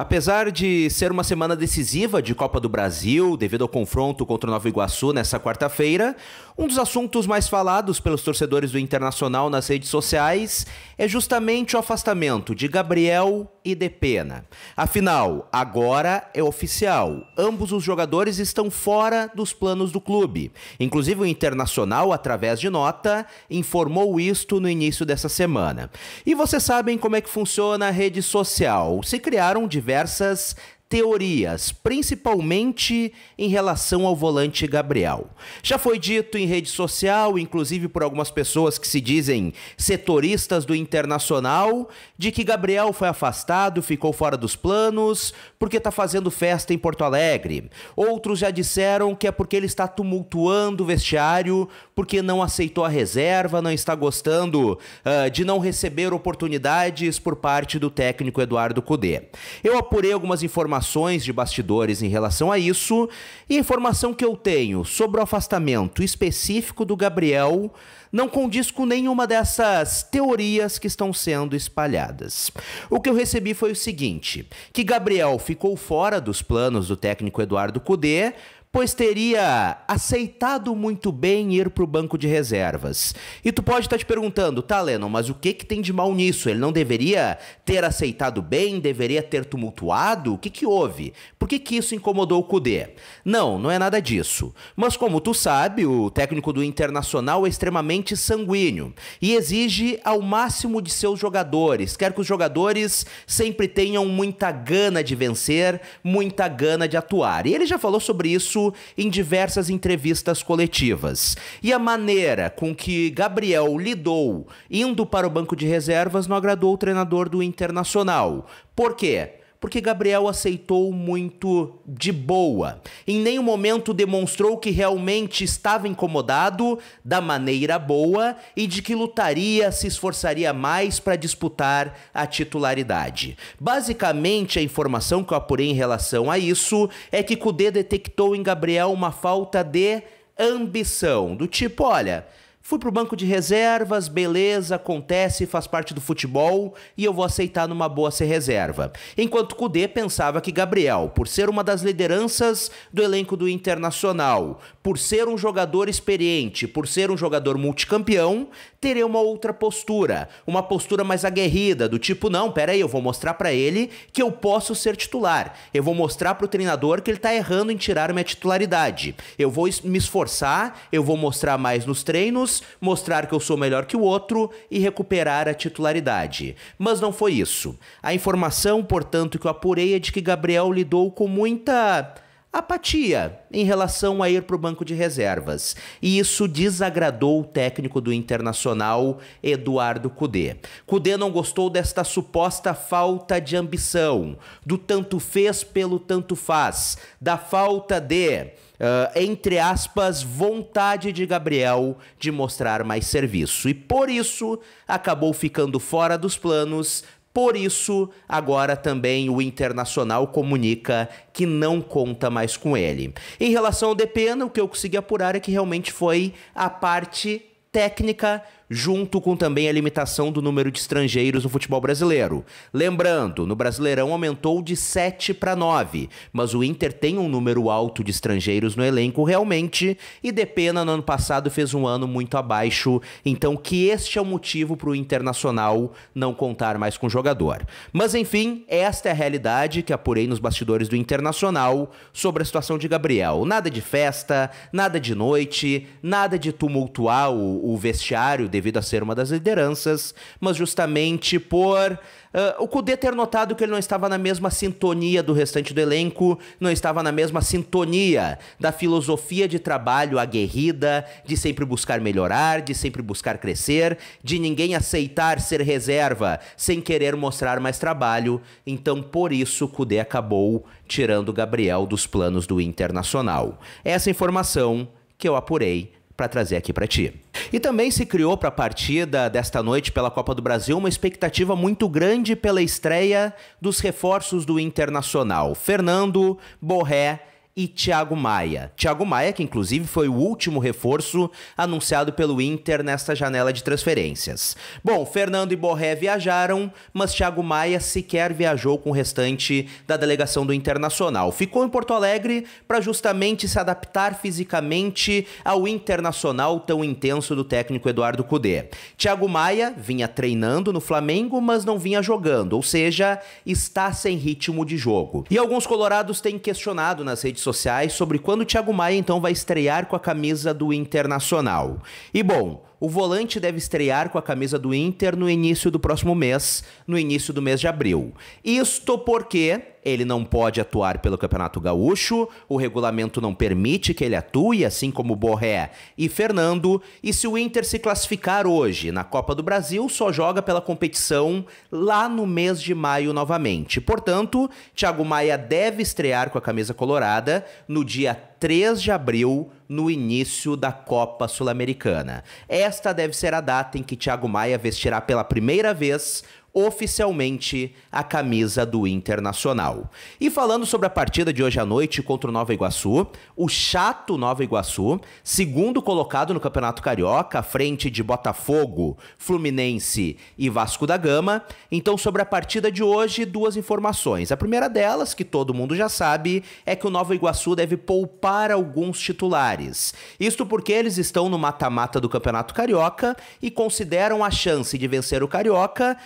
Apesar de ser uma semana decisiva de Copa do Brasil, devido ao confronto contra o Nova Iguaçu nessa quarta-feira, um dos assuntos mais falados pelos torcedores do Internacional nas redes sociais é justamente o afastamento de Gabriel e de Pena. Afinal, agora é oficial. Ambos os jogadores estão fora dos planos do clube. Inclusive o Internacional, através de nota, informou isto no início dessa semana. E vocês sabem como é que funciona a rede social. Se criaram diversas teorias, principalmente em relação ao volante Gabriel. Já foi dito em rede social, inclusive por algumas pessoas que se dizem setoristas do Internacional, de que Gabriel foi afastado, ficou fora dos planos, porque está fazendo festa em Porto Alegre. Outros já disseram que é porque ele está tumultuando o vestiário, porque não aceitou a reserva, não está gostando uh, de não receber oportunidades por parte do técnico Eduardo Cudê. Eu apurei algumas informações informações de bastidores em relação a isso e a informação que eu tenho sobre o afastamento específico do Gabriel não condiz com nenhuma dessas teorias que estão sendo espalhadas. O que eu recebi foi o seguinte: que Gabriel ficou fora dos planos do técnico Eduardo Cudê pois teria aceitado muito bem ir para o banco de reservas. E tu pode estar tá te perguntando, tá, Lennon, mas o que, que tem de mal nisso? Ele não deveria ter aceitado bem, deveria ter tumultuado? O que, que houve? Por que, que isso incomodou o Cudê? Não, não é nada disso. Mas como tu sabe, o técnico do Internacional é extremamente sanguíneo e exige ao máximo de seus jogadores. Quer que os jogadores sempre tenham muita gana de vencer, muita gana de atuar. E ele já falou sobre isso isso em diversas entrevistas coletivas. E a maneira com que Gabriel lidou indo para o banco de reservas não agradou o treinador do Internacional. Por quê? Porque Gabriel aceitou muito de boa. Em nenhum momento demonstrou que realmente estava incomodado da maneira boa e de que lutaria, se esforçaria mais para disputar a titularidade. Basicamente, a informação que eu apurei em relação a isso é que Kudê detectou em Gabriel uma falta de ambição, do tipo, olha, Fui pro banco de reservas, beleza, acontece, faz parte do futebol e eu vou aceitar numa boa ser reserva. Enquanto Cudê pensava que Gabriel, por ser uma das lideranças do elenco do Internacional, por ser um jogador experiente, por ser um jogador multicampeão, teria uma outra postura, uma postura mais aguerrida, do tipo, não, pera aí, eu vou mostrar para ele que eu posso ser titular. Eu vou mostrar pro treinador que ele tá errando em tirar minha titularidade. Eu vou me esforçar, eu vou mostrar mais nos treinos, mostrar que eu sou melhor que o outro e recuperar a titularidade. Mas não foi isso. A informação, portanto, que eu apurei é de que Gabriel lidou com muita apatia em relação a ir para o banco de reservas. E isso desagradou o técnico do Internacional, Eduardo Cudê. Cudê não gostou desta suposta falta de ambição, do tanto fez pelo tanto faz, da falta de. Uh, entre aspas, vontade de Gabriel de mostrar mais serviço. E por isso acabou ficando fora dos planos por isso, agora também o Internacional comunica que não conta mais com ele. Em relação ao Depena, o que eu consegui apurar é que realmente foi a parte técnica junto com também a limitação do número de estrangeiros no futebol brasileiro. Lembrando, no Brasileirão aumentou de 7 para 9, mas o Inter tem um número alto de estrangeiros no elenco realmente, e Depena no ano passado fez um ano muito abaixo, então que este é o motivo para o Internacional não contar mais com o jogador. Mas enfim, esta é a realidade que apurei nos bastidores do Internacional sobre a situação de Gabriel. Nada de festa, nada de noite, nada de tumultuar o, o vestiário devido a ser uma das lideranças, mas justamente por uh, o Kudê ter notado que ele não estava na mesma sintonia do restante do elenco, não estava na mesma sintonia da filosofia de trabalho aguerrida, de sempre buscar melhorar, de sempre buscar crescer, de ninguém aceitar ser reserva sem querer mostrar mais trabalho. Então, por isso, o Kudê acabou tirando Gabriel dos planos do Internacional. Essa informação que eu apurei para trazer aqui para ti. E também se criou para a partida desta noite pela Copa do Brasil uma expectativa muito grande pela estreia dos reforços do Internacional, Fernando, Borré e Thiago Maia. Thiago Maia, que inclusive foi o último reforço anunciado pelo Inter nesta janela de transferências. Bom, Fernando e Borré viajaram, mas Thiago Maia sequer viajou com o restante da delegação do Internacional. Ficou em Porto Alegre para justamente se adaptar fisicamente ao Internacional tão intenso do técnico Eduardo Cudê. Thiago Maia vinha treinando no Flamengo, mas não vinha jogando, ou seja, está sem ritmo de jogo. E alguns colorados têm questionado nas redes sociais sobre quando o Thiago Maia então vai estrear com a camisa do Internacional. E bom, o volante deve estrear com a camisa do Inter no início do próximo mês, no início do mês de abril. Isto porque ele não pode atuar pelo Campeonato Gaúcho, o regulamento não permite que ele atue, assim como Borré e Fernando, e se o Inter se classificar hoje na Copa do Brasil, só joga pela competição lá no mês de maio novamente. Portanto, Thiago Maia deve estrear com a camisa colorada no dia 3 de abril, no início da Copa Sul-Americana. Esta deve ser a data em que Thiago Maia vestirá pela primeira vez oficialmente a camisa do Internacional. E falando sobre a partida de hoje à noite contra o Nova Iguaçu, o chato Nova Iguaçu, segundo colocado no Campeonato Carioca, à frente de Botafogo, Fluminense e Vasco da Gama. Então, sobre a partida de hoje, duas informações. A primeira delas, que todo mundo já sabe, é que o Nova Iguaçu deve poupar alguns titulares. Isto porque eles estão no mata-mata do Campeonato Carioca e consideram a chance de vencer o Carioca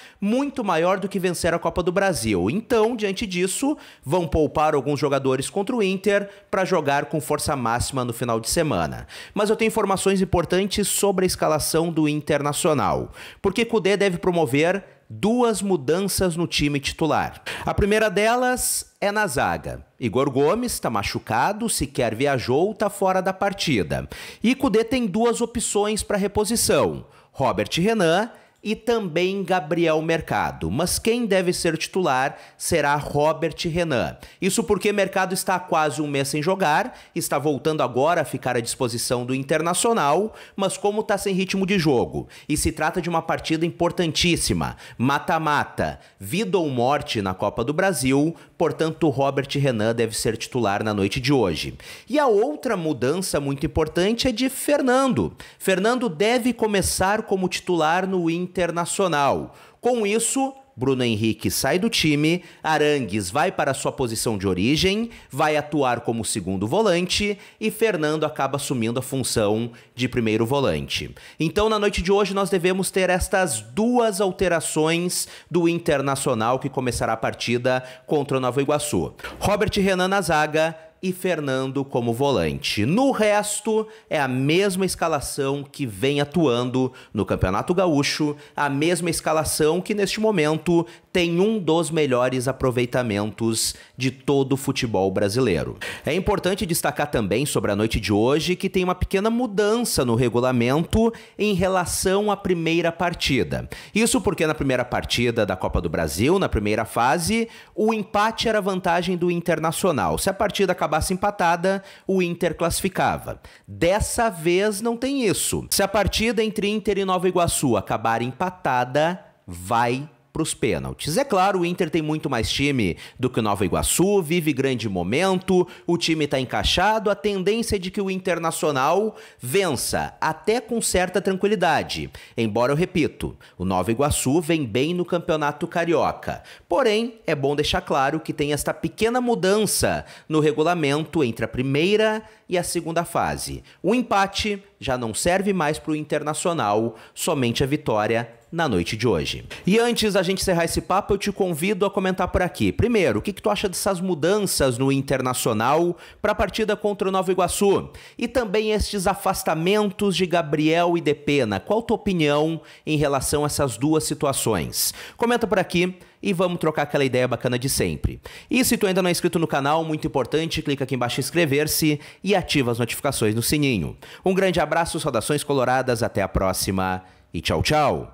maior do que vencer a Copa do Brasil. Então, diante disso, vão poupar alguns jogadores contra o Inter para jogar com força máxima no final de semana. Mas eu tenho informações importantes sobre a escalação do Internacional, porque Cudê deve promover duas mudanças no time titular. A primeira delas é na zaga. Igor Gomes está machucado, sequer viajou, está fora da partida. E Cudê tem duas opções para reposição: Robert Renan e também Gabriel Mercado. Mas quem deve ser titular será Robert Renan. Isso porque Mercado está há quase um mês sem jogar, está voltando agora a ficar à disposição do Internacional, mas como está sem ritmo de jogo e se trata de uma partida importantíssima, mata-mata, vida ou morte na Copa do Brasil, portanto Robert Renan deve ser titular na noite de hoje. E a outra mudança muito importante é de Fernando. Fernando deve começar como titular no Inter internacional. Com isso, Bruno Henrique sai do time, Arangues vai para sua posição de origem, vai atuar como segundo volante e Fernando acaba assumindo a função de primeiro volante. Então, na noite de hoje, nós devemos ter estas duas alterações do Internacional que começará a partida contra o Nova Iguaçu. Robert Renan na zaga e Fernando como volante. No resto, é a mesma escalação que vem atuando no Campeonato Gaúcho, a mesma escalação que neste momento tem um dos melhores aproveitamentos de todo o futebol brasileiro. É importante destacar também sobre a noite de hoje que tem uma pequena mudança no regulamento em relação à primeira partida. Isso porque na primeira partida da Copa do Brasil, na primeira fase, o empate era vantagem do Internacional. Se a partida acabasse empatada, o Inter classificava. Dessa vez não tem isso. Se a partida entre Inter e Nova Iguaçu acabar empatada, vai para os pênaltis. É claro, o Inter tem muito mais time do que o Nova Iguaçu, vive grande momento, o time está encaixado, a tendência é de que o Internacional vença, até com certa tranquilidade. Embora eu repito, o Nova Iguaçu vem bem no Campeonato Carioca. Porém, é bom deixar claro que tem esta pequena mudança no regulamento entre a primeira e a segunda fase. O empate já não serve mais para o Internacional, somente a vitória na noite de hoje. E antes da gente encerrar esse papo, eu te convido a comentar por aqui. Primeiro, o que, que tu acha dessas mudanças no Internacional para a partida contra o Nova Iguaçu? E também estes afastamentos de Gabriel e Depena. Qual a tua opinião em relação a essas duas situações? Comenta por aqui e vamos trocar aquela ideia bacana de sempre. E se tu ainda não é inscrito no canal, muito importante, clica aqui embaixo em inscrever-se e ativa as notificações no sininho. Um grande abraço, saudações coloradas, até a próxima e tchau, tchau!